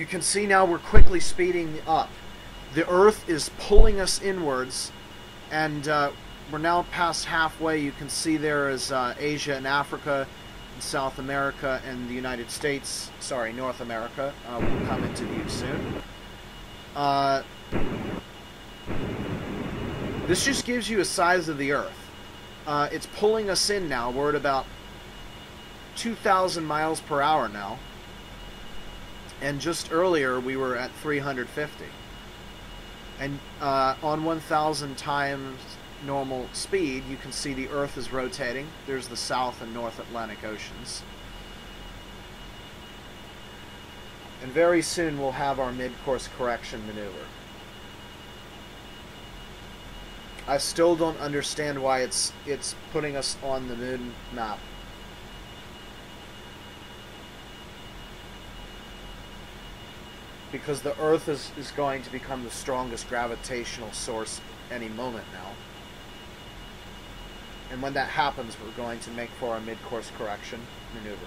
You can see now we're quickly speeding up. The Earth is pulling us inwards, and uh, we're now past halfway. You can see there is uh, Asia and Africa, and South America, and the United States. Sorry, North America uh, will come into view soon. Uh, this just gives you a size of the Earth. Uh, it's pulling us in now. We're at about 2,000 miles per hour now. And just earlier we were at 350. And uh, on 1,000 times normal speed, you can see the Earth is rotating. There's the South and North Atlantic Oceans. And very soon we'll have our mid-course correction maneuver. I still don't understand why it's it's putting us on the moon map. Because the Earth is, is going to become the strongest gravitational source any moment now. And when that happens, we're going to make for a mid-course correction maneuver.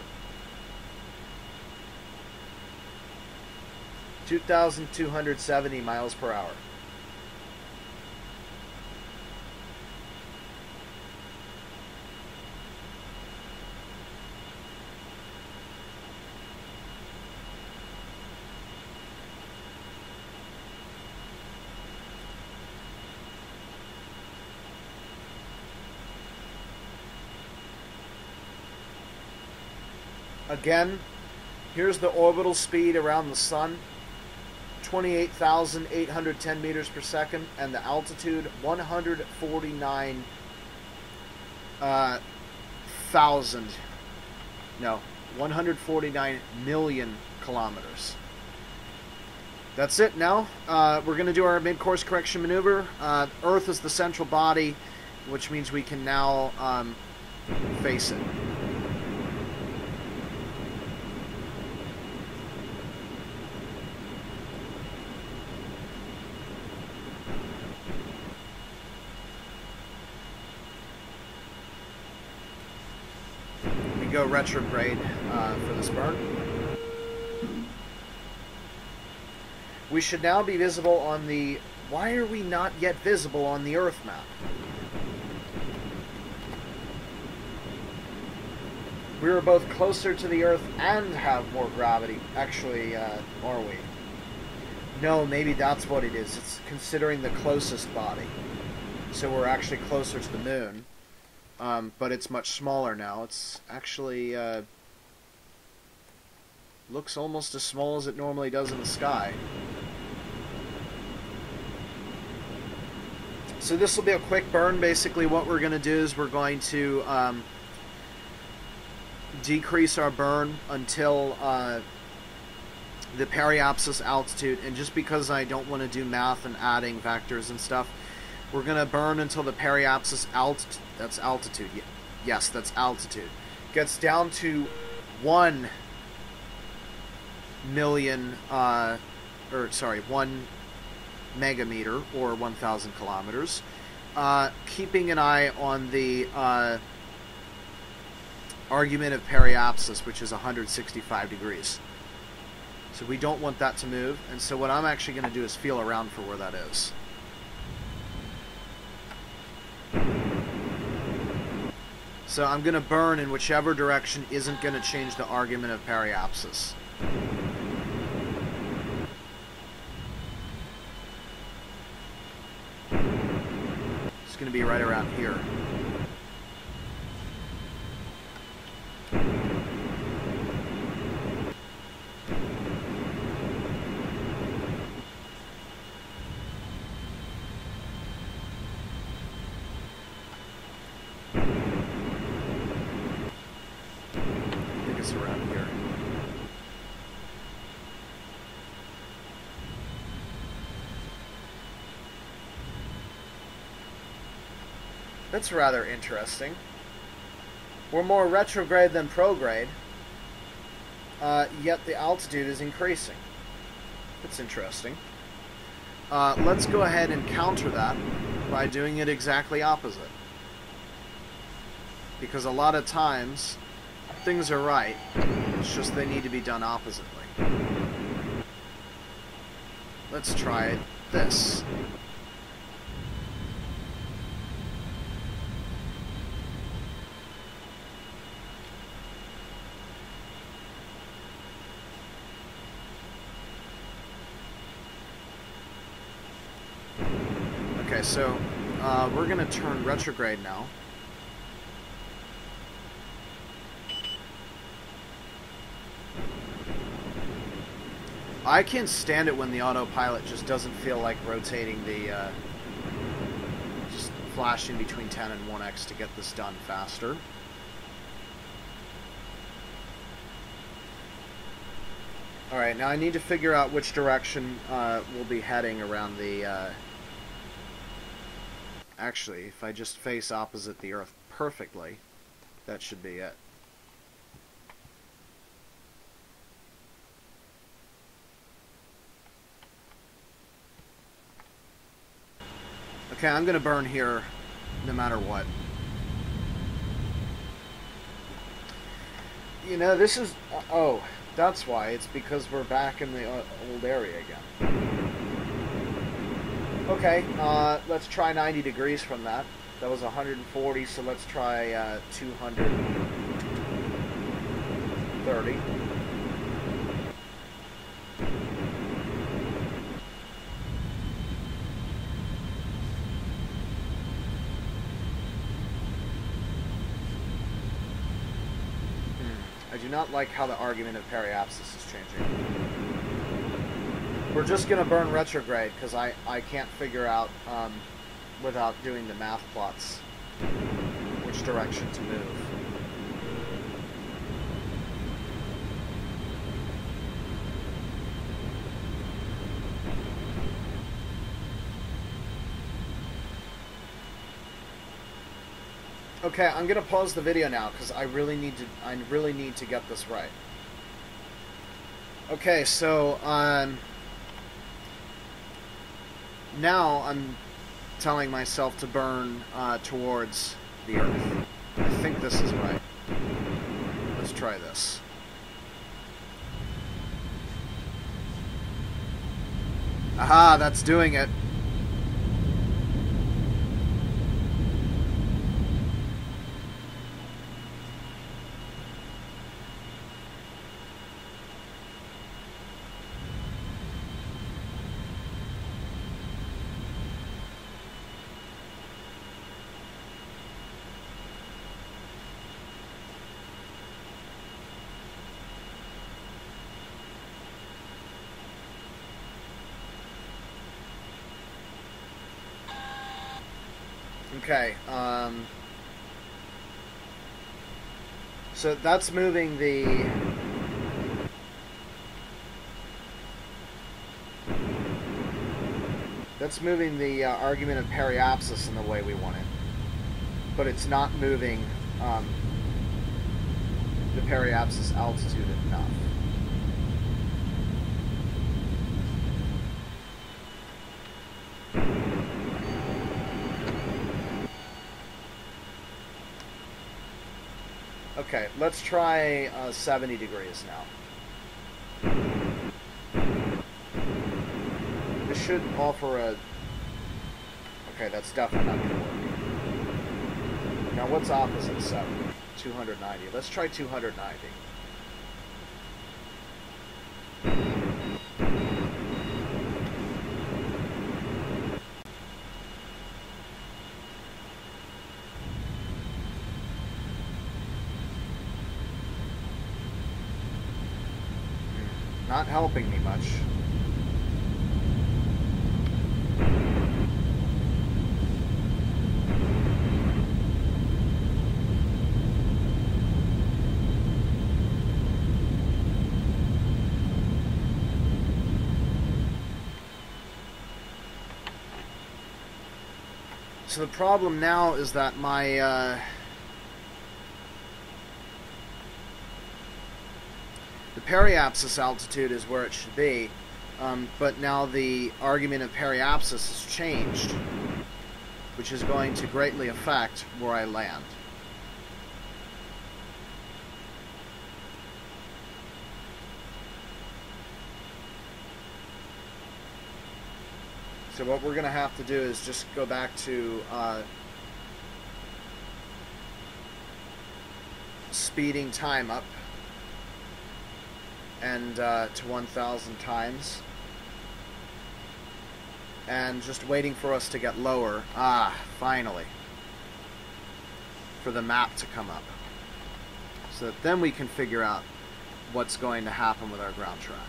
2,270 miles per hour. Again, here's the orbital speed around the sun 28,810 meters per second, and the altitude 149 uh, thousand. No, 149 million kilometers. That's it now. Uh, we're going to do our mid course correction maneuver. Uh, Earth is the central body, which means we can now um, face it. We go uh, for this burn. We should now be visible on the... Why are we not yet visible on the Earth map? We are both closer to the Earth and have more gravity. Actually, uh, are we? No, maybe that's what it is. It's considering the closest body. So we're actually closer to the Moon. Um, but it's much smaller now. It's actually... Uh, looks almost as small as it normally does in the sky. So this will be a quick burn. Basically, what we're going to do is we're going to um, decrease our burn until uh, the periapsis altitude. And just because I don't want to do math and adding vectors and stuff, we're going to burn until the periapsis altitude. That's altitude. Yes, that's altitude. Gets down to one million, uh, or sorry, one megameter or 1,000 kilometers. Uh, keeping an eye on the uh, argument of periapsis, which is 165 degrees. So we don't want that to move, and so what I'm actually going to do is feel around for where that is. So I'm going to burn in whichever direction isn't going to change the argument of periapsis. It's going to be right around here. I think it's around here. That's rather interesting. We're more retrograde than prograde, uh, yet the altitude is increasing. That's interesting. Uh, let's go ahead and counter that by doing it exactly opposite. Because a lot of times, things are right, it's just they need to be done oppositely. let's try this. So uh, we're going to turn retrograde now. I can't stand it when the autopilot just doesn't feel like rotating the, uh, just flashing between 10 and 1x to get this done faster. Alright, now I need to figure out which direction uh, we'll be heading around the... Uh... Actually, if I just face opposite the Earth perfectly, that should be it. Okay, I'm going to burn here no matter what. You know, this is... Oh, that's why. It's because we're back in the uh, old area again. Okay, uh, let's try 90 degrees from that. That was 140, so let's try uh, 230. I do not like how the argument of periapsis is changing. We're just going to burn retrograde because I, I can't figure out, um, without doing the math plots, which direction to move. Okay, I'm gonna pause the video now because I really need to. I really need to get this right. Okay, so um, now I'm telling myself to burn uh, towards the Earth. I think this is right. Let's try this. Aha, that's doing it. Okay. Um, so that's moving the. That's moving the uh, argument of periapsis in the way we want it, but it's not moving um, the periapsis altitude enough. Okay, let's try uh, 70 degrees now. This should offer a... Okay, that's definitely not going to work. Now, what's opposite 7? 290. Let's try 290. Not helping me much. So the problem now is that my uh, periapsis altitude is where it should be, um, but now the argument of periapsis has changed, which is going to greatly affect where I land. So what we're going to have to do is just go back to uh, speeding time up and uh, to 1,000 times. And just waiting for us to get lower. Ah, finally. For the map to come up. So that then we can figure out what's going to happen with our ground track.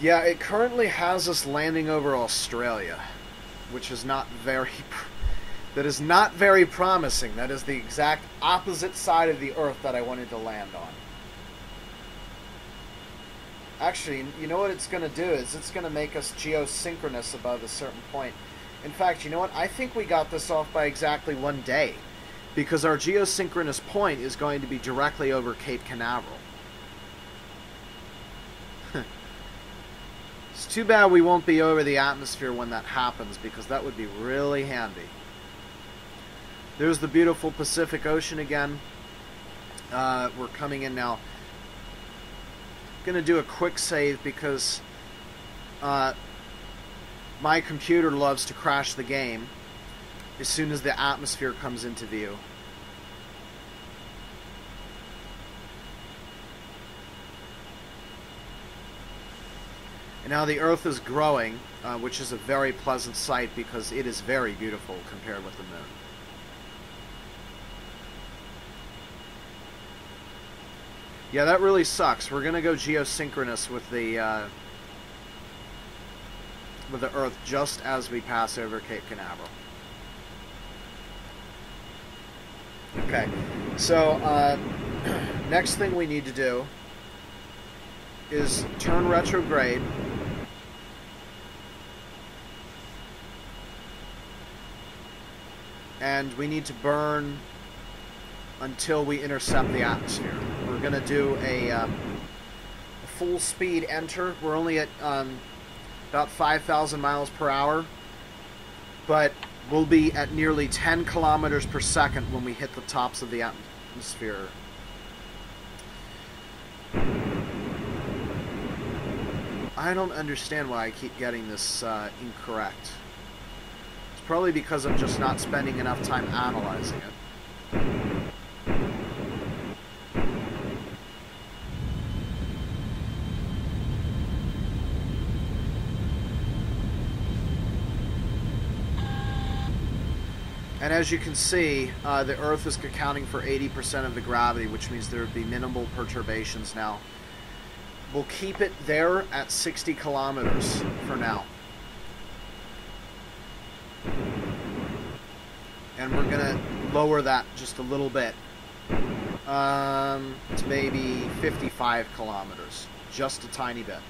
Yeah, it currently has us landing over Australia, which is not very that is not very promising. That is the exact opposite side of the earth that I wanted to land on. Actually, you know what it's going to do is it's going to make us geosynchronous above a certain point. In fact, you know what? I think we got this off by exactly one day because our geosynchronous point is going to be directly over Cape Canaveral. It's too bad we won't be over the atmosphere when that happens because that would be really handy. There's the beautiful Pacific Ocean again. Uh, we're coming in now. Going to do a quick save because uh, my computer loves to crash the game as soon as the atmosphere comes into view. And now the Earth is growing, uh, which is a very pleasant sight because it is very beautiful compared with the Moon. Yeah, that really sucks. We're gonna go geosynchronous with the uh, with the Earth just as we pass over Cape Canaveral. Okay, so uh, next thing we need to do is turn retrograde and we need to burn until we intercept the atmosphere. We're going to do a, um, full speed enter. We're only at um, about 5,000 miles per hour, but we'll be at nearly 10 kilometers per second when we hit the tops of the atmosphere. I don't understand why I keep getting this uh, incorrect. Probably because I'm just not spending enough time analyzing it. And as you can see, uh, the Earth is accounting for 80% of the gravity, which means there would be minimal perturbations now. We'll keep it there at 60 kilometers for now. and we're gonna lower that just a little bit um, to maybe 55 kilometers, just a tiny bit.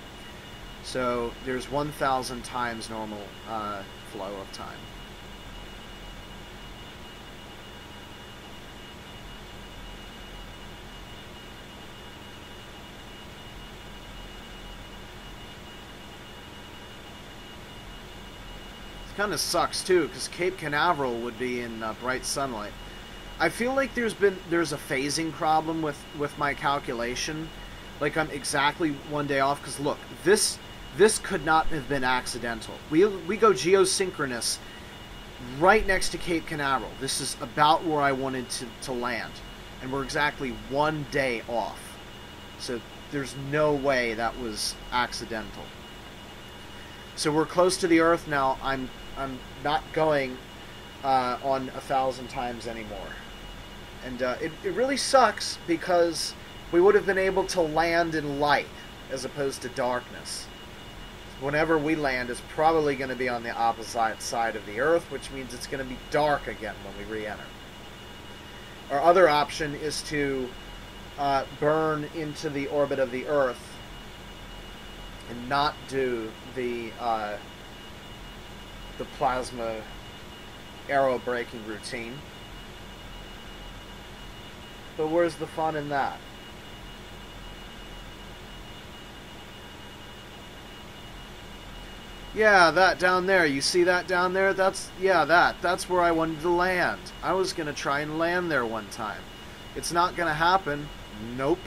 So there's 1,000 times normal uh, flow of time. Kind of sucks too because Cape Canaveral would be in uh, bright sunlight. I feel like there's been there's a phasing problem with with my calculation. Like I'm exactly one day off because look, this this could not have been accidental. We we go geosynchronous right next to Cape Canaveral. This is about where I wanted to, to land. And we're exactly one day off. So there's no way that was accidental. So we're close to the Earth now. I'm I'm not going uh, on a thousand times anymore. And uh, it, it really sucks because we would have been able to land in light as opposed to darkness. Whenever we land, it's probably going to be on the opposite side of the Earth, which means it's going to be dark again when we re-enter. Our other option is to uh, burn into the orbit of the Earth and not do the uh, the plasma aerobraking routine. But where's the fun in that? Yeah, that down there. You see that down there? That's yeah, that. That's where I wanted to land. I was gonna try and land there one time. It's not gonna happen. Nope.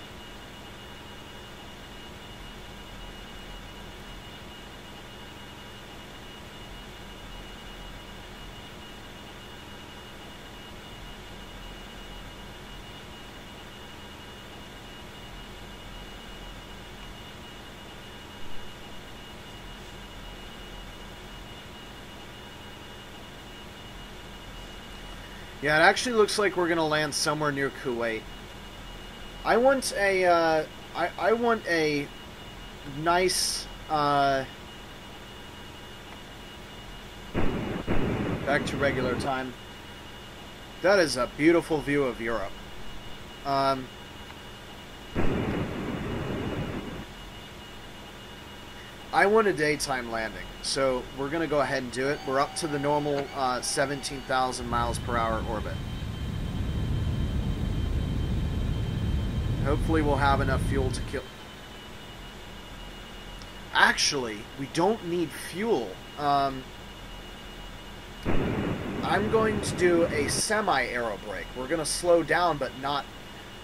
Yeah, it actually looks like we're gonna land somewhere near Kuwait. I want a, uh, I, I want a nice, uh, back to regular time. That is a beautiful view of Europe. Um, I want a daytime landing, so we're going to go ahead and do it. We're up to the normal uh, 17,000 miles per hour orbit. Hopefully we'll have enough fuel to kill... Actually, we don't need fuel. Um, I'm going to do a semi-aero brake. We're going to slow down, but not...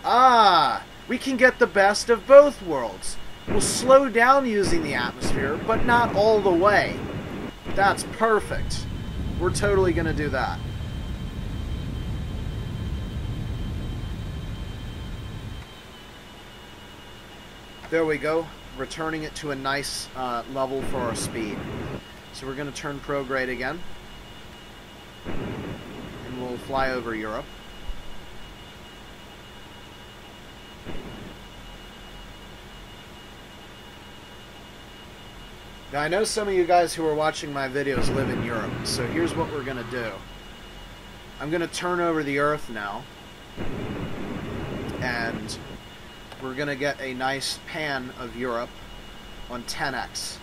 Ah! We can get the best of both worlds will slow down using the atmosphere, but not all the way. That's perfect. We're totally going to do that. There we go, returning it to a nice uh, level for our speed. So we're going to turn prograde again, and we'll fly over Europe. Now, I know some of you guys who are watching my videos live in Europe, so here's what we're going to do. I'm going to turn over the Earth now, and we're going to get a nice pan of Europe on 10x.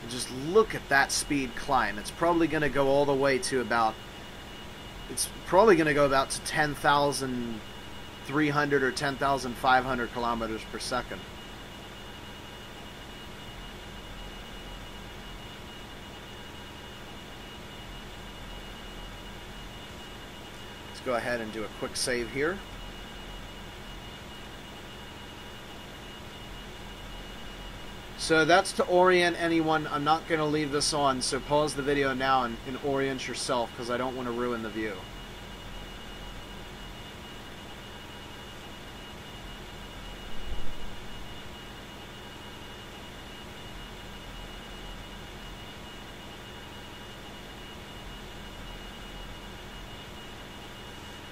And just look at that speed climb. It's probably going to go all the way to about... It's probably going to go about to 10,000 300 or 10,500 kilometers per second. Let's go ahead and do a quick save here. So that's to orient anyone. I'm not going to leave this on, so pause the video now and, and orient yourself because I don't want to ruin the view.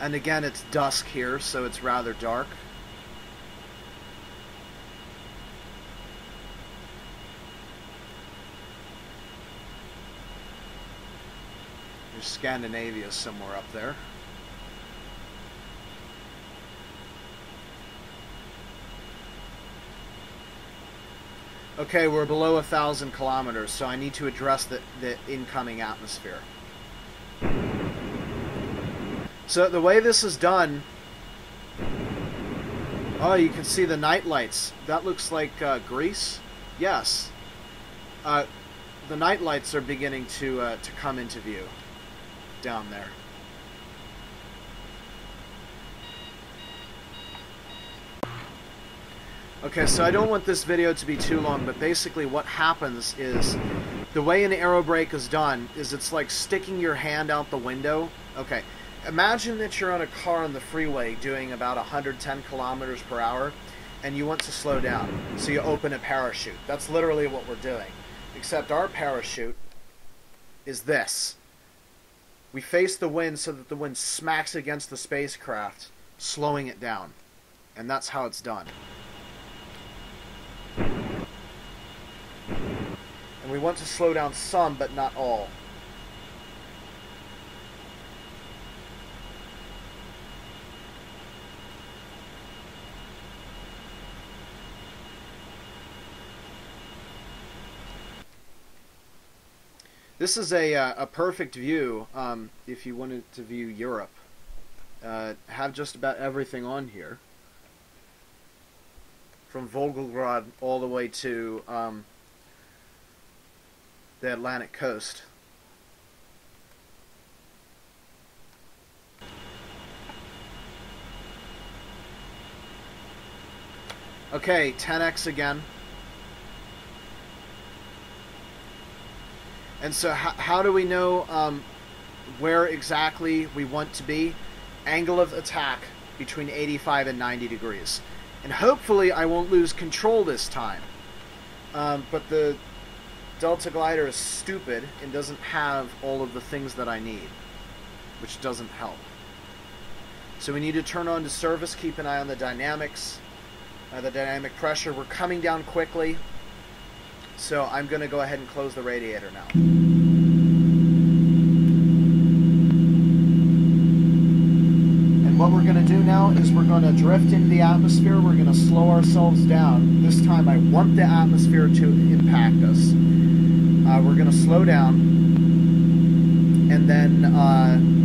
And again, it's dusk here, so it's rather dark. There's Scandinavia somewhere up there. Okay, we're below a thousand kilometers, so I need to address the, the incoming atmosphere. So the way this is done, oh, you can see the night lights. That looks like uh, Greece. Yes, uh, the night lights are beginning to uh, to come into view down there. Okay, so I don't want this video to be too long, but basically what happens is the way an aero brake is done is it's like sticking your hand out the window. Okay, imagine that you're on a car on the freeway doing about 110 kilometers per hour and you want to slow down. So you open a parachute. That's literally what we're doing. Except our parachute is this. We face the wind so that the wind smacks against the spacecraft, slowing it down. And that's how it's done. And we want to slow down some, but not all. This is a, uh, a perfect view um, if you wanted to view Europe. Uh, have just about everything on here. from Volgograd all the way to um, the Atlantic coast. Okay, 10x again. And so, how, how do we know um, where exactly we want to be? Angle of attack between 85 and 90 degrees. And hopefully, I won't lose control this time. Um, but the Delta Glider is stupid and doesn't have all of the things that I need, which doesn't help. So we need to turn on to service, keep an eye on the dynamics, uh, the dynamic pressure. We're coming down quickly, so I'm going to go ahead and close the radiator now. And what we're going to do now is we're going to drift into the atmosphere. We're going to slow ourselves down. This time I want the atmosphere to impact us. Uh, we're going to slow down. And then... Uh,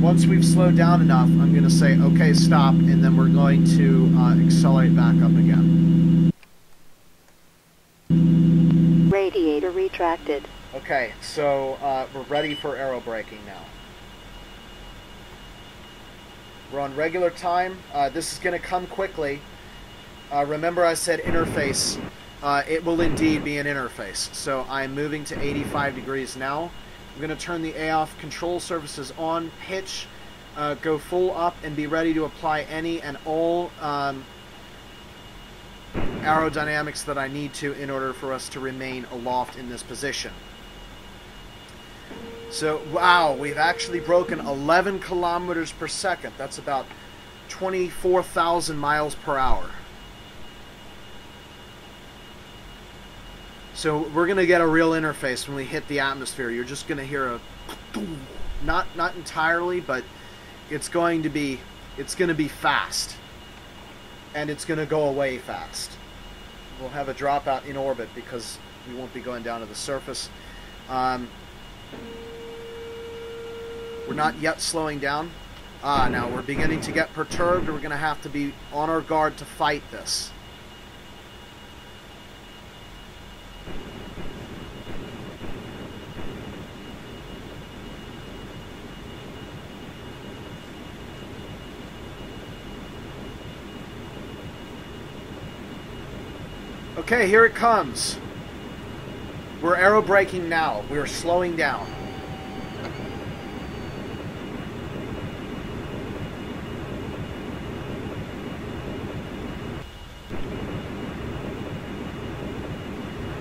And once we've slowed down enough, I'm going to say, okay, stop, and then we're going to uh, accelerate back up again. Radiator retracted. Okay, so uh, we're ready for aerobraking now. We're on regular time. Uh, this is going to come quickly. Uh, remember I said interface. Uh, it will indeed be an interface. So I'm moving to 85 degrees now. I'm going to turn the AOF control surfaces on, pitch, uh, go full up, and be ready to apply any and all um, aerodynamics that I need to in order for us to remain aloft in this position. So, wow, we've actually broken 11 kilometers per second. That's about 24,000 miles per hour. So we're gonna get a real interface when we hit the atmosphere. You're just gonna hear a, not not entirely, but it's going to be it's gonna be fast, and it's gonna go away fast. We'll have a dropout in orbit because we won't be going down to the surface. Um, we're not yet slowing down. Ah, now we're beginning to get perturbed. We're going to have to be on our guard to fight this. Okay, here it comes. We're aerobraking now. We're slowing down.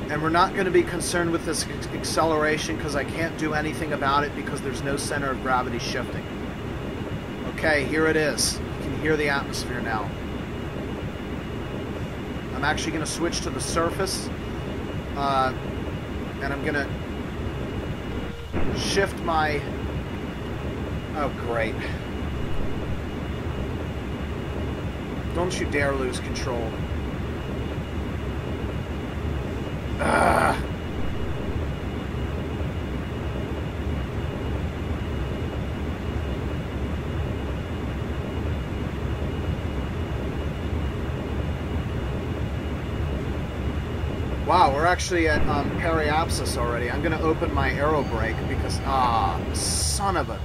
And we're not going to be concerned with this acceleration because I can't do anything about it because there's no center of gravity shifting. Okay, here it is. You can hear the atmosphere now. I'm actually going to switch to the surface. Uh, and I'm going to shift my... Oh, great. Don't you dare lose control. Ah. Wow, we're actually at um, periapsis already. I'm going to open my aero brake because, ah, son of a...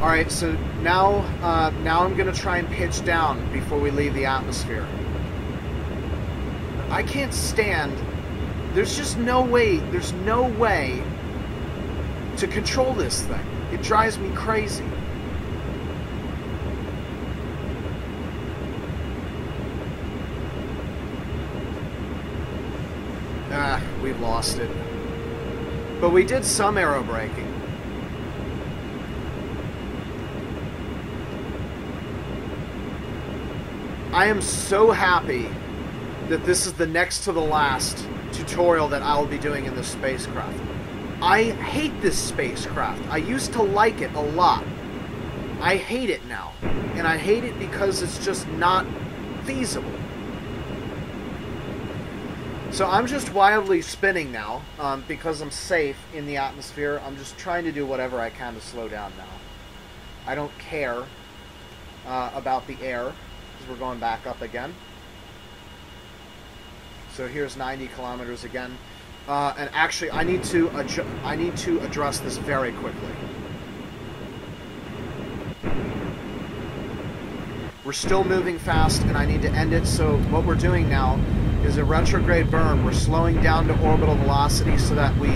Alright, so now, uh, now I'm going to try and pitch down before we leave the atmosphere. I can't stand... There's just no way, there's no way to control this thing. It drives me crazy. Ah, we've lost it. But we did some aerobraking. I am so happy that this is the next to the last tutorial that I will be doing in this spacecraft. I hate this spacecraft. I used to like it a lot. I hate it now. And I hate it because it's just not feasible. So I'm just wildly spinning now um, because I'm safe in the atmosphere. I'm just trying to do whatever I can to slow down now. I don't care uh, about the air because we're going back up again. So here's 90 kilometers again. Uh, and actually, I need to I need to address this very quickly. We're still moving fast, and I need to end it. So what we're doing now is a retrograde burn. We're slowing down to orbital velocity so that we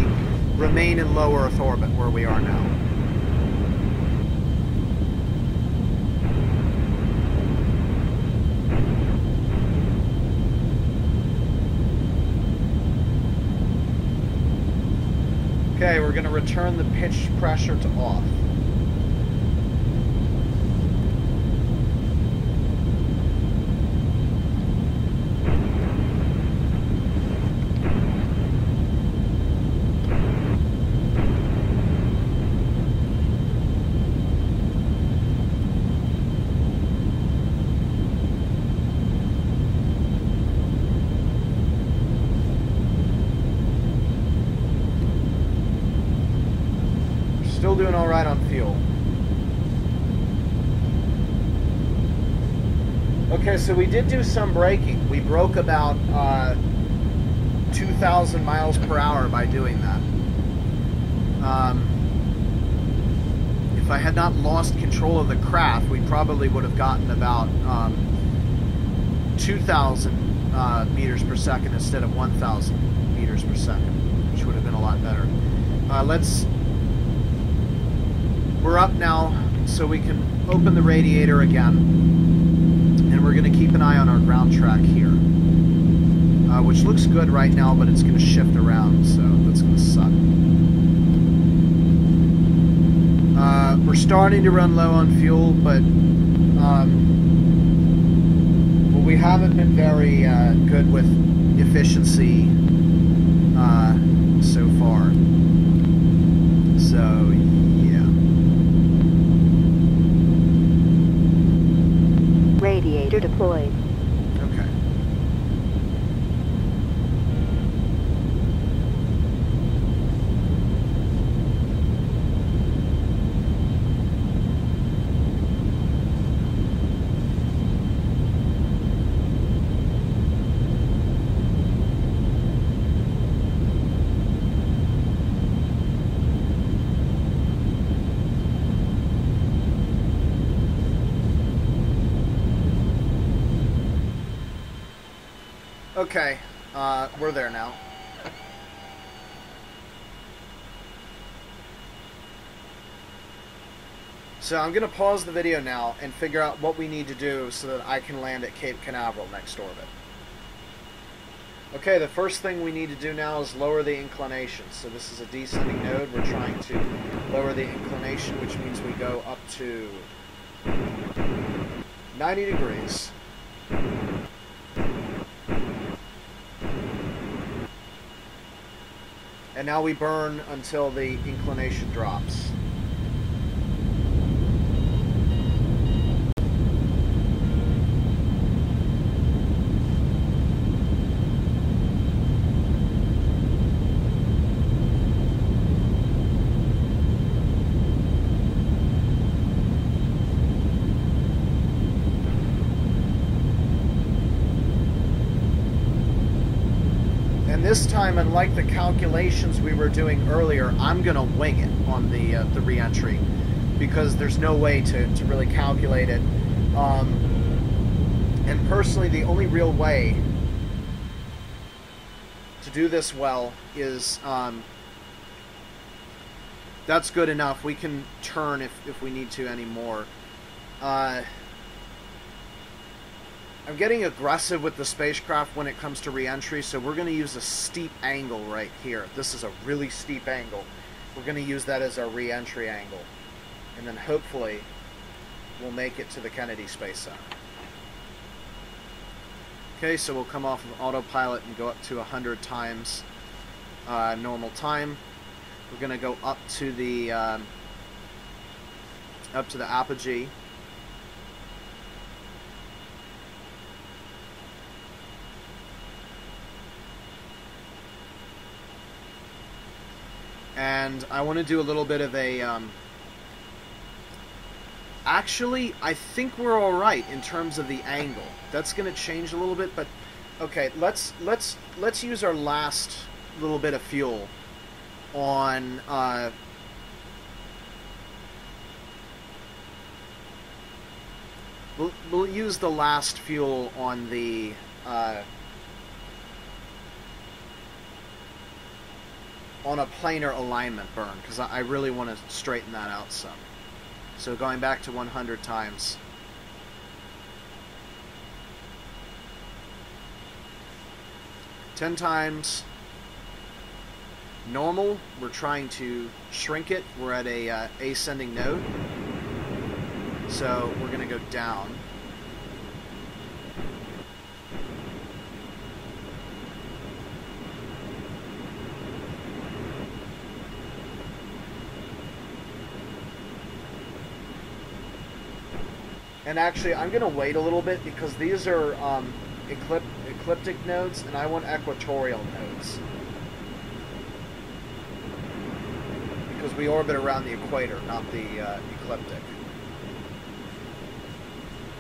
remain in low Earth orbit where we are now. Okay, we're going to return the pitch pressure to off. Still doing all right on fuel. Okay, so we did do some braking. We broke about uh, 2,000 miles per hour by doing that. Um, if I had not lost control of the craft, we probably would have gotten about um, 2,000 uh, meters per second instead of 1,000 meters per second, which would have been a lot better. Uh, let's we're up now, so we can open the radiator again. And we're going to keep an eye on our ground track here. Uh, which looks good right now, but it's going to shift around, so that's going to suck. Uh, we're starting to run low on fuel, but um, well, we haven't been very uh, good with efficiency uh, so far. So, yeah. Radiator deployed. Okay. Okay, uh, we're there now. So I'm going to pause the video now and figure out what we need to do so that I can land at Cape Canaveral next orbit. Okay, the first thing we need to do now is lower the inclination. So this is a descending node. We're trying to lower the inclination, which means we go up to 90 degrees. And now we burn until the inclination drops. And this time, unlike the calculations we were doing earlier, I'm going to wing it on the uh, the reentry because there's no way to, to really calculate it. Um, and personally, the only real way to do this well is um, that's good enough. We can turn if, if we need to anymore. Uh, I'm getting aggressive with the spacecraft when it comes to reentry, so we're going to use a steep angle right here. This is a really steep angle. We're going to use that as our reentry angle. And then hopefully we'll make it to the Kennedy Space Center. Okay, so we'll come off of autopilot and go up to 100 times uh, normal time. We're going to go up to the um, up to the apogee. And I want to do a little bit of a um, Actually, I think we're all right in terms of the angle. That's going to change a little bit, but okay, let's let's let's use our last little bit of fuel on uh, we'll, we'll use the last fuel on the uh, on a planar alignment burn because I, really want to straighten that out some. So going back to 100 times. Ten times normal. We're trying to shrink it. We're at a uh, ascending node. So we're going to go down. And actually, I'm going to wait a little bit because these are um, eclip ecliptic nodes, and I want equatorial nodes. Because we orbit around the equator, not the uh, ecliptic.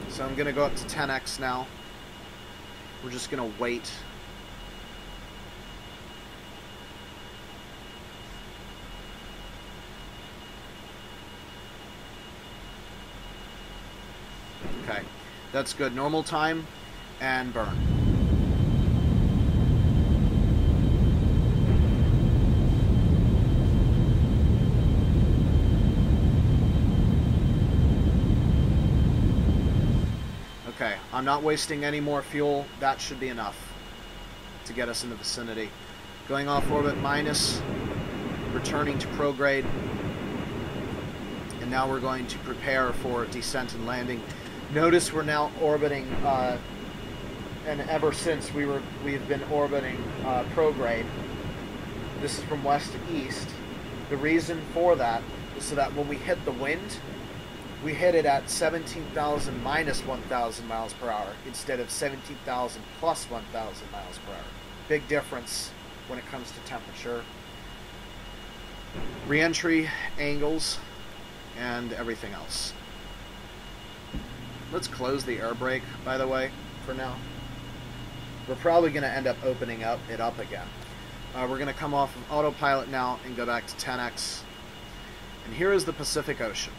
So I'm going to go up to 10x now. We're just going to wait. That's good. Normal time and burn. Okay, I'm not wasting any more fuel. That should be enough to get us in the vicinity. Going off orbit minus, returning to prograde, and now we're going to prepare for descent and landing. Notice we're now orbiting, uh, and ever since we were we've been orbiting uh, prograde. This is from west to east. The reason for that is so that when we hit the wind, we hit it at 17,000 minus 1,000 miles per hour instead of 17,000 plus 1,000 miles per hour. Big difference when it comes to temperature, reentry angles, and everything else. Let's close the air brake, by the way, for now. We're probably going to end up opening up it up again. Uh, we're going to come off of autopilot now and go back to 10x. And here is the Pacific Ocean.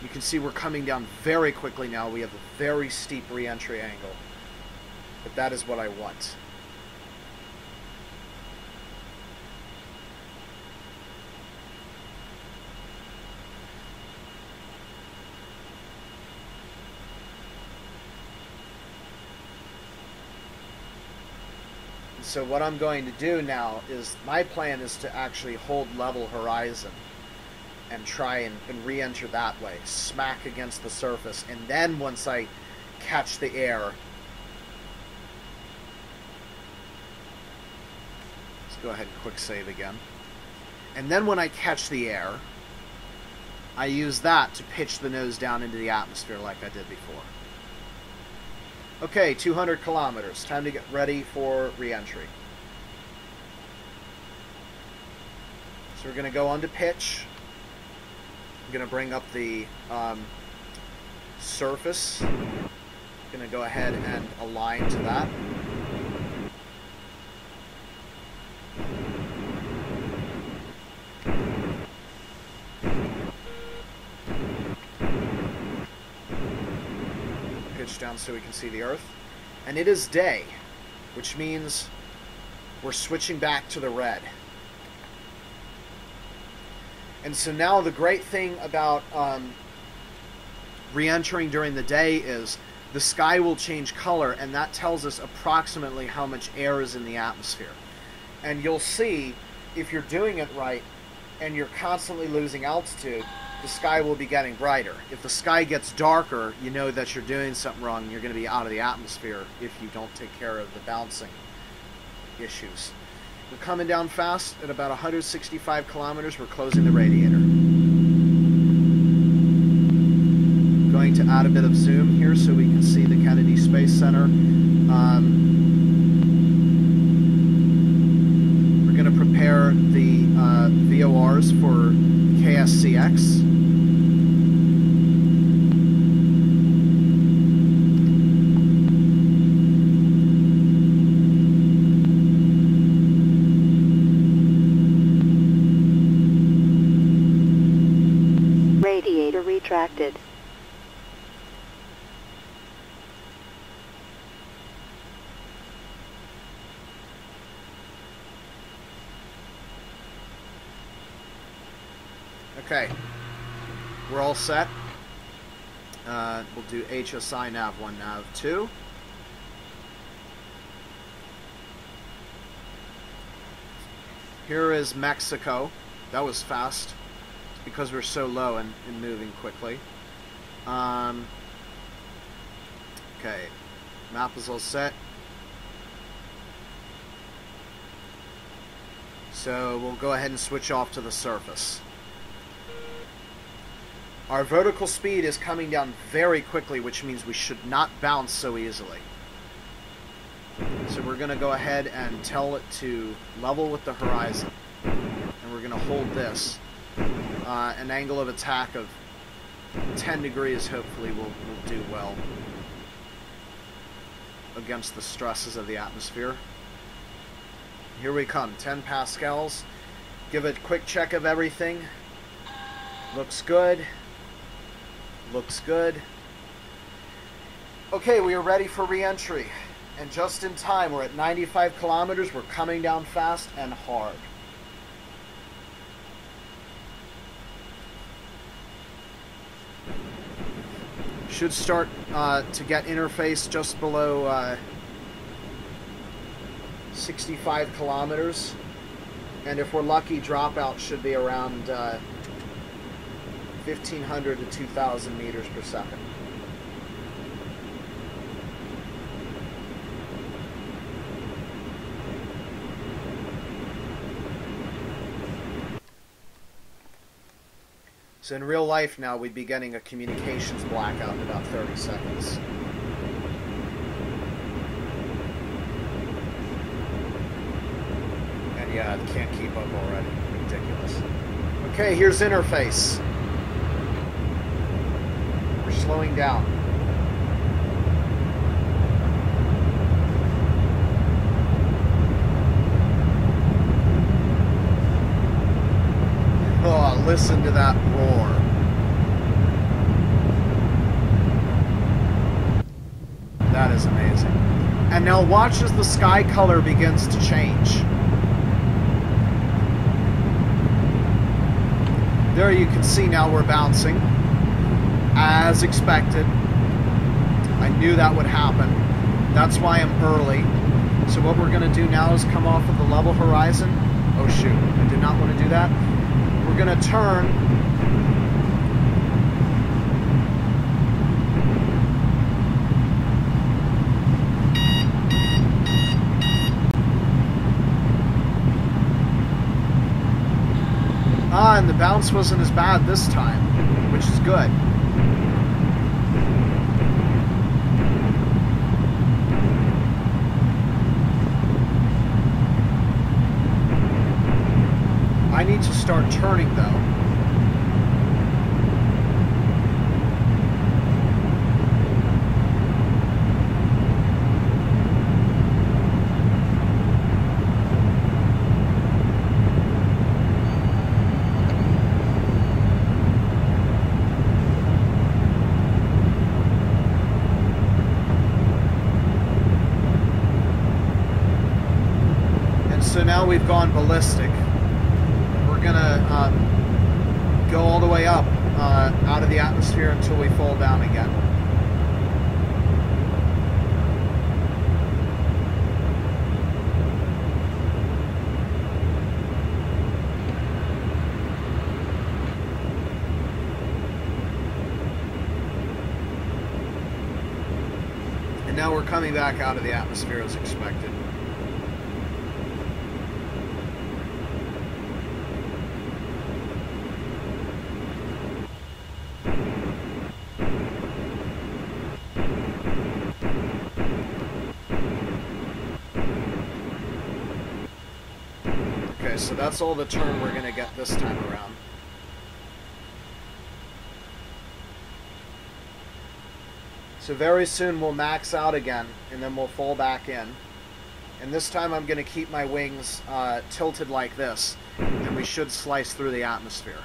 You can see we're coming down very quickly now. We have a very steep reentry angle. But that is what I want. So what I'm going to do now is my plan is to actually hold level horizon and try and, and re-enter that way, smack against the surface, and then once I catch the air, let's go ahead and quick save again. And then when I catch the air, I use that to pitch the nose down into the atmosphere like I did before. Okay, 200 kilometers. Time to get ready for reentry. So we're going to go on to pitch. I'm going to bring up the um, surface. Going to go ahead and align to that. Down so we can see the Earth. And it is day, which means we're switching back to the red. And so now the great thing about um, re-entering during the day is the sky will change color, and that tells us approximately how much air is in the atmosphere. And you'll see if you're doing it right and you're constantly losing altitude, the sky will be getting brighter. If the sky gets darker, you know that you're doing something wrong. You're going to be out of the atmosphere if you don't take care of the bouncing issues. We're coming down fast at about 165 kilometers. We're closing the radiator. Going to add a bit of zoom here so we can see the Kennedy Space Center. Um, we're going to prepare the uh, VORs for KS ISCX. Radiator retracted. Okay. We're all set. Uh, we'll do HSI nav 1, nav 2. Here is Mexico. That was fast because we're so low and, and moving quickly. Um, okay. Map is all set. So we'll go ahead and switch off to the surface. Our vertical speed is coming down very quickly, which means we should not bounce so easily. So we're going to go ahead and tell it to level with the horizon. And we're going to hold this. Uh, an angle of attack of 10 degrees hopefully will, will do well against the stresses of the atmosphere. Here we come, 10 pascals. Give a quick check of everything. Looks good. Looks good. Okay, we are ready for re-entry. And just in time, we're at 95 kilometers. We're coming down fast and hard. Should start uh, to get interface just below uh, 65 kilometers. And if we're lucky, dropout should be around uh, 1,500 to 2,000 meters per second. So in real life now, we'd be getting a communications blackout in about 30 seconds. And yeah, it can't keep up already. Ridiculous. Okay, here's interface. Slowing down. Oh, listen to that roar. That is amazing. And now watch as the sky color begins to change. There you can see now we're bouncing. As expected. I knew that would happen. That's why I'm early. So what we're going to do now is come off of the level horizon. Oh shoot, I did not want to do that. We're going to turn Ah, and the bounce wasn't as bad this time, which is good. To start turning though. And so now we've gone ballistic. We're gonna um, go all the way up uh, out of the atmosphere until we fall down again. And now we're coming back out of the atmosphere as expected. That's all the turn we're going to get this time around. So very soon we'll max out again, and then we'll fall back in. And this time I'm going to keep my wings uh, tilted like this, and we should slice through the atmosphere.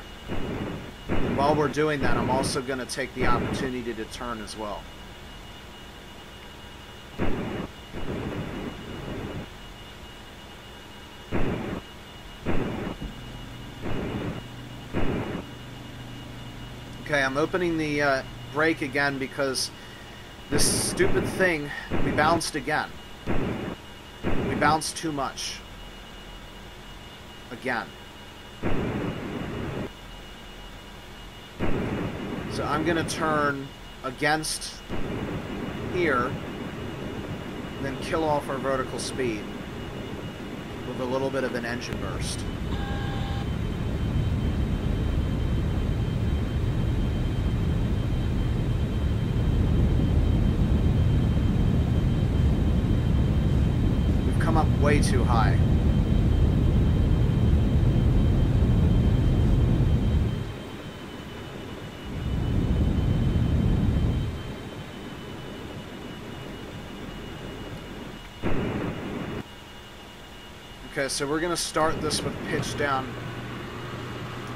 And while we're doing that, I'm also going to take the opportunity to turn as well. I'm opening the uh, brake again because this stupid thing, we bounced again. We bounced too much. Again. So I'm going to turn against here, then kill off our vertical speed with a little bit of an engine burst. We've come up way too high. Okay, so we're going to start this with pitch down.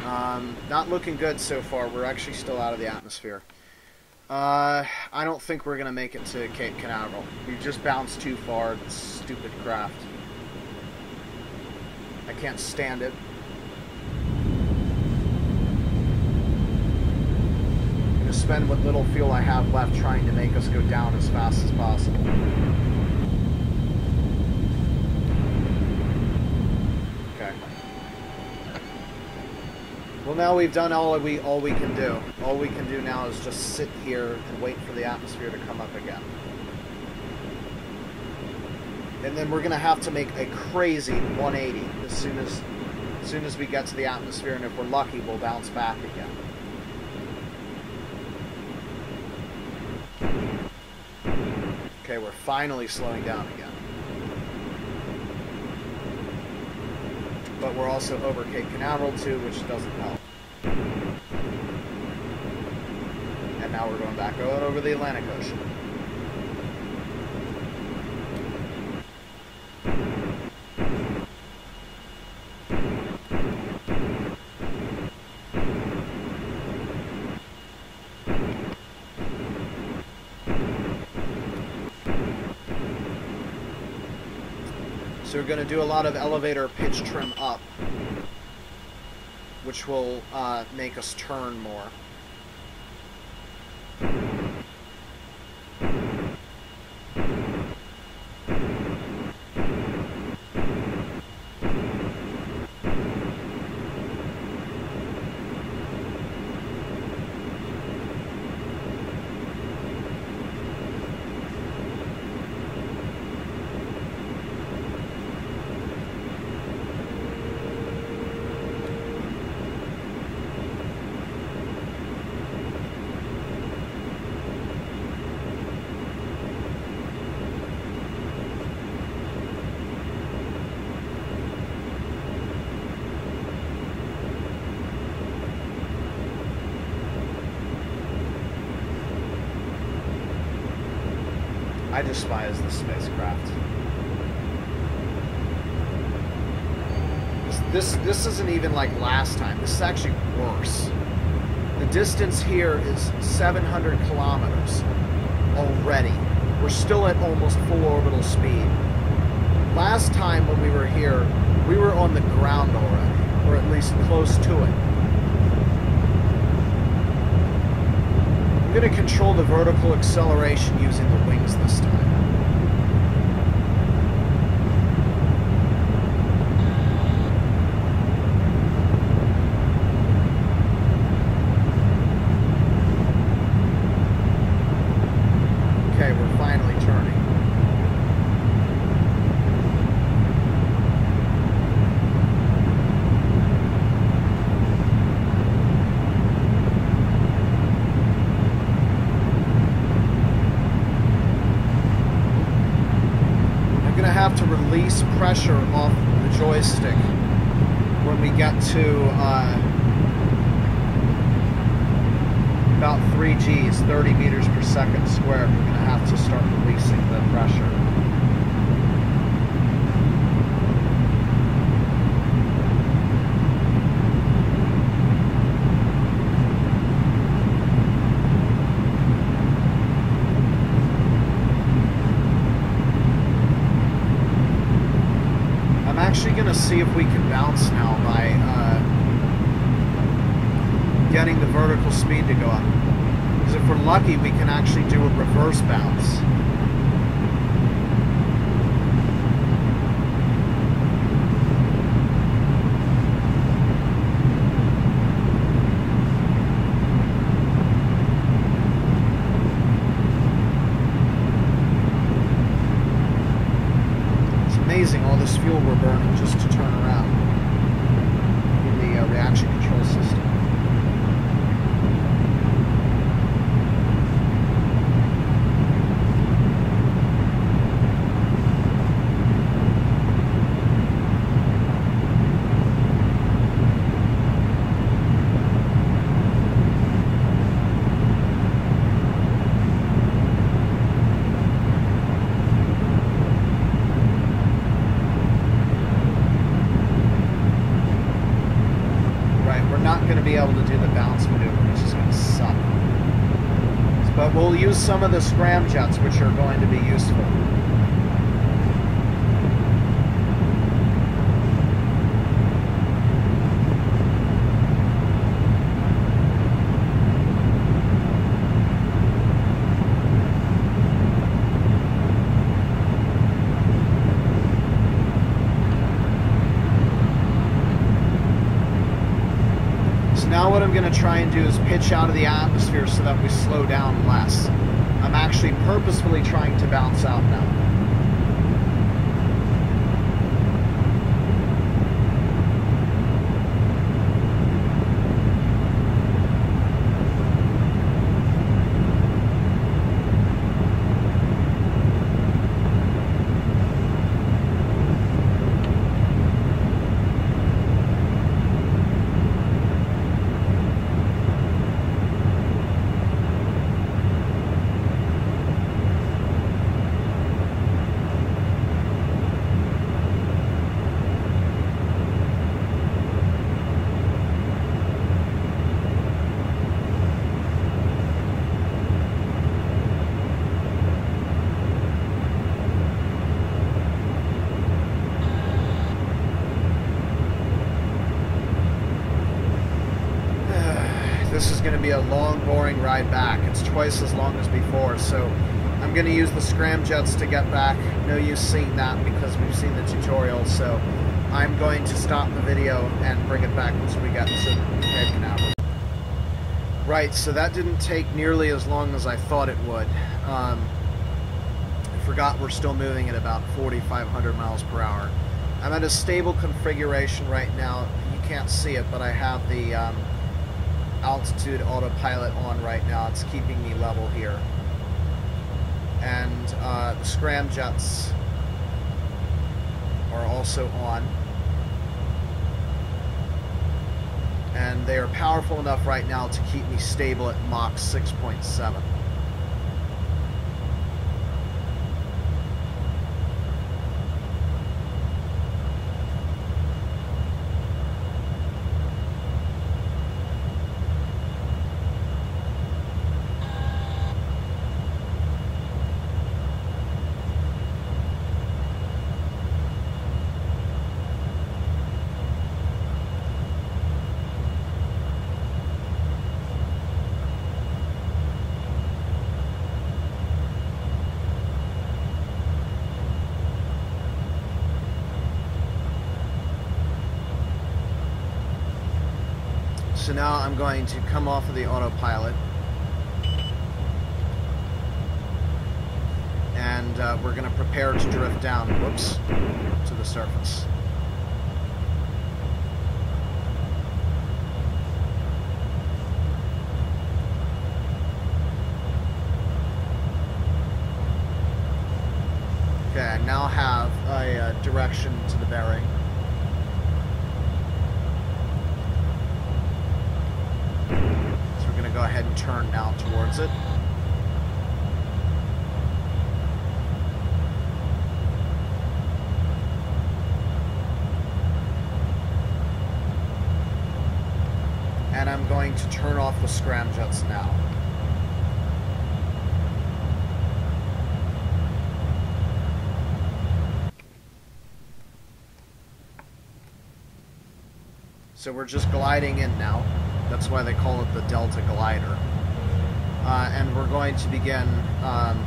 Um, not looking good so far. We're actually still out of the atmosphere. Uh, I don't think we're to make it to Cape Canaveral. We just bounced too far. Stupid craft. I can't stand it. I'm to spend what little fuel I have left trying to make us go down as fast as possible. Okay. Well, now we've done all we all we can do. All we can do now is just sit here and wait for the atmosphere to come up again. And then we're gonna have to make a crazy 180 as soon as as soon as we get to the atmosphere, and if we're lucky, we'll bounce back again. Okay, we're finally slowing down again. but we're also over Cape Canaveral too, which doesn't help. And now we're going back over the Atlantic Ocean. So we're going to do a lot of elevator pitch trim up, which will uh, make us turn more. I despise this spacecraft. This, this this isn't even like last time. This is actually worse. The distance here is 700 kilometers already. We're still at almost full orbital speed. Last time when we were here, we were on the ground already, or at least close to it. I'm going to control the vertical acceleration using the wings this time. Okay, we're finally turning. Gonna have to release pressure off the joystick when we get to uh, about 3 Gs, 30 meters per second squared, we're going to have to start releasing the pressure. I'm actually going to see if we can bounce now by uh, getting the vertical speed to go up. Because if we're lucky, we can actually do a reverse bounce. It's amazing all this fuel we're burning just to turn around in the uh, reaction control system. Right, we're not going to be able to do the bounce maneuver, which is going to suck. But we'll use some of the scramjets, which are going to be useful. So now what I'm going to try and do is pitch out of the atmosphere so that we slow down less. I'm actually purposefully trying to bounce out now. this is going to be a long, boring ride back. It's twice as long as before, so I'm going to get back. No use seeing that because we've seen the tutorial, so I'm going to stop the video and bring it back once we get to head canal. Right, so that didn't take nearly as long as I thought it would. Um, I forgot we're still moving at about 4,500 miles per hour. I'm at a stable configuration right now. You can't see it, but I have the um, altitude autopilot on right now. It's keeping me level here. And uh, the scramjets are also on. And they are powerful enough right now to keep me stable at Mach 6.7. So now I'm going to come off of the autopilot. And uh, we're going to prepare to drift down, whoops, to the surface. Okay, I now have a uh, direction to the bearing. So we're going to to go ahead and turn And I'm going to turn off the scramjets now. So we're just gliding in now. That's why they call it the Delta Glider. Uh, and we're going to begin um,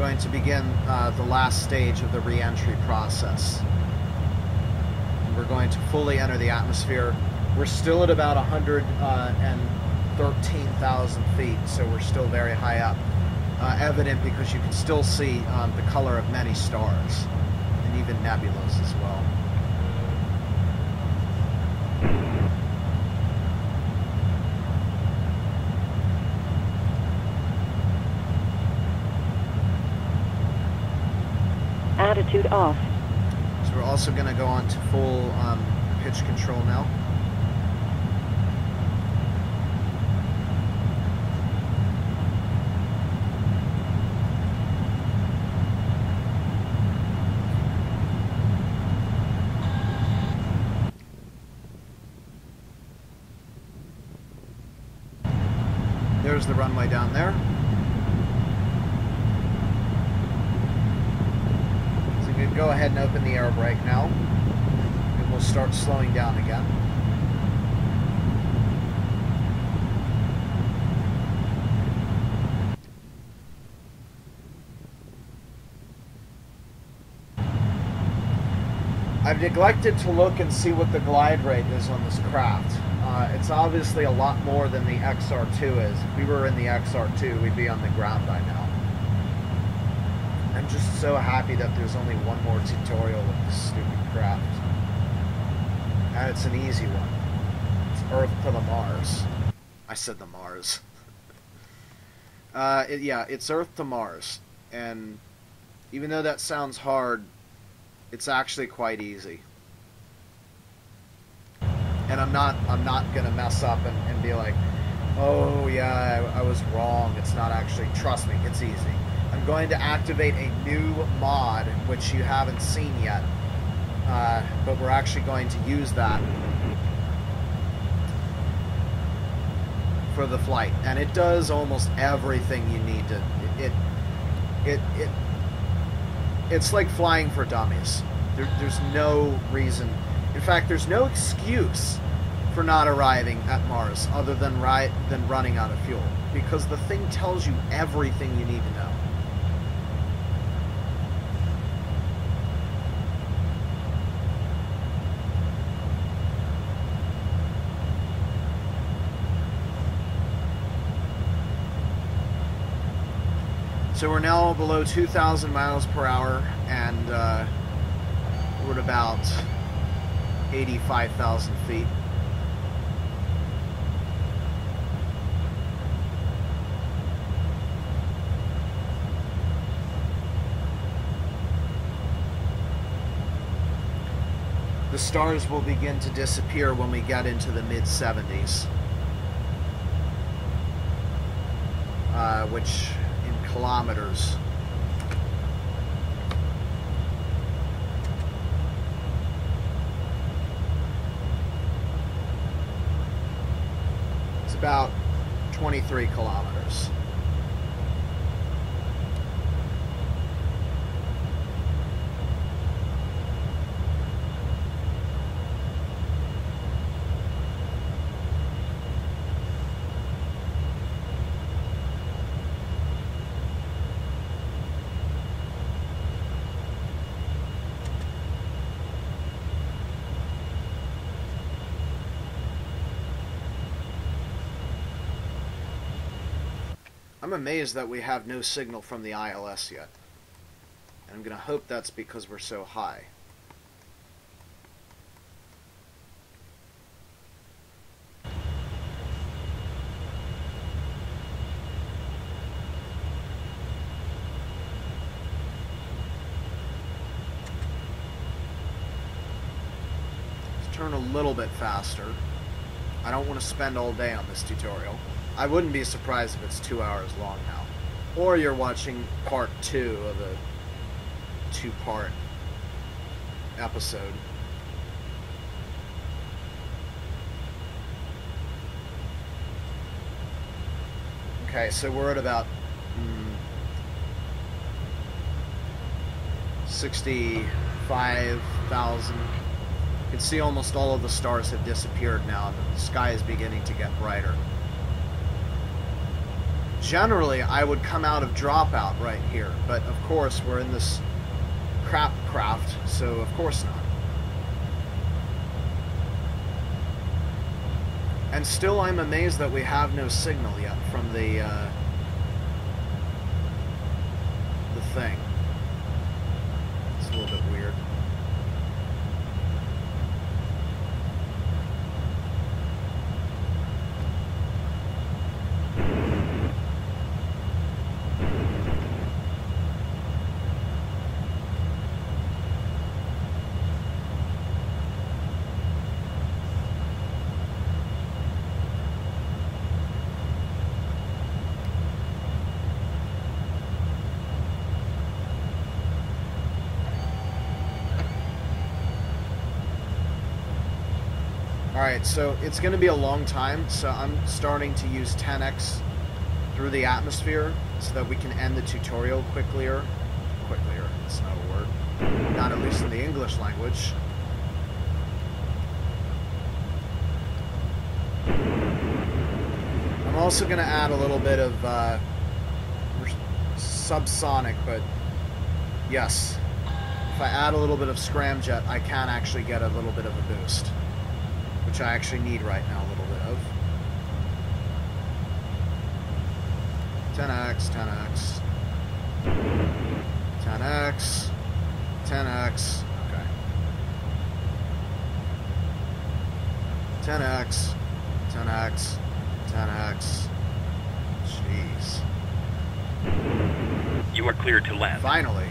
going to begin uh, the last stage of the reentry process. We're going to fully enter the atmosphere. We're still at about 113,000 feet, so we're still very high up. Uh, evident because you can still see um, the color of many stars and even nebulas as well. Attitude off. So we're also going to go on to full um, pitch control now. There's the runway down there. So you can go ahead and open the air brake now. And we'll start slowing down again. I've neglected to look and see what the glide rate is on this craft. Uh, it's obviously a lot more than the XR2 is. If we were in the XR2, we'd be on the ground by now. I'm just so happy that there's only one more tutorial of this stupid craft. And it's an easy one. It's Earth to the Mars. I said the Mars. Uh, it, yeah, it's Earth to Mars. And even though that sounds hard, it's actually quite easy. And I'm not I'm not gonna mess up and, and be like, oh yeah, I, I was wrong. It's not actually trust me, it's easy. I'm going to activate a new mod which you haven't seen yet. Uh, but we're actually going to use that for the flight. And it does almost everything you need to it it it it's like flying for dummies. There, there's no reason. In fact, there's no excuse for not arriving at Mars other than ri- than running out of fuel because the thing tells you everything you need to know. So we're now below 2,000 miles per hour, and uh, we're at about 85,000 feet. The stars will begin to disappear when we get into the mid 70s. Uh, which in kilometers. 23 kilometers. I'm amazed that we have no signal from the ILS yet. And I'm going to hope that's because we're so high. Let's turn a little bit faster. I don't want to spend all day on this tutorial. I wouldn't be surprised if it's two hours long now. Or you're watching part two of a two-part episode. Okay, so we're at about mm, 65,000. You can see almost all of the stars have disappeared now, the sky is beginning to get brighter. Generally, I would come out of dropout right here, but of course, we're in this crap craft, so of course not. And still, I'm amazed that we have no signal yet from the uh, the thing. It's a little bit weird. Alright, so it's going to be a long time, so I'm starting to use 10x through the atmosphere so that we can end the tutorial quicklier. Quicklier, that's not a word. Not at least in the English language. I'm also going to add a little bit of uh, subsonic, but yes, if I add a little bit of scramjet, I can actually get a little bit of a boost which I actually need right now a little bit of. 10x, 10x, 10x, 10x, okay. 10x, 10x, 10x. Jeez. You are cleared to land. Finally.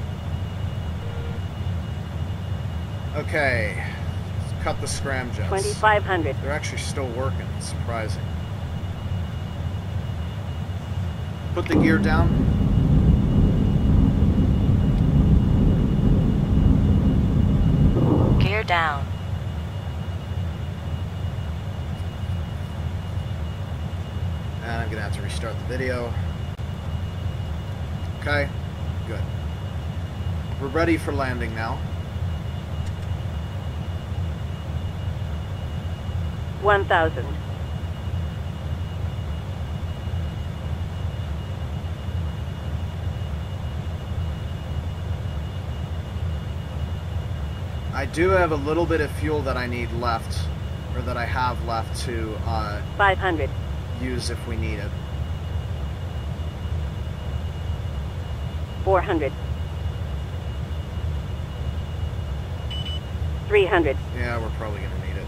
Okay cut the scramjets. 2500. They're actually still working. It's surprising. Put the gear down. Gear down. And I'm going to have to restart the video. Okay, good. We're ready for landing now. 1000. I do have a little bit of fuel that I need left, or that I have left to uh, 500. use if we need it. 400. 300. Yeah, we're probably going to need it.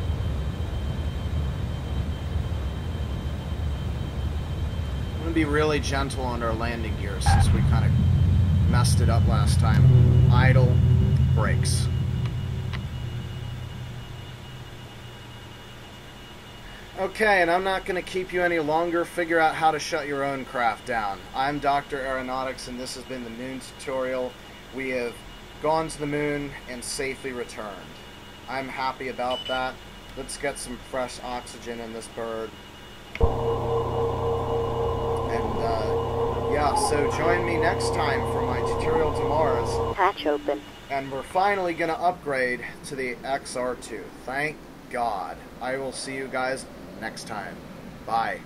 To be really gentle on our landing gear since we kind of messed it up last time. Idle, brakes. Okay, and I'm not going to keep you any longer. Figure out how to shut your own craft down. I'm Dr. Aeronautics, and this has been the Moon tutorial. We have gone to the moon and safely returned. I'm happy about that. Let's get some fresh oxygen in this bird. Uh, yeah, so join me next time for my tutorial to Mars. Hatch open. And we're finally going to upgrade to the XR2. Thank God. I will see you guys next time. Bye.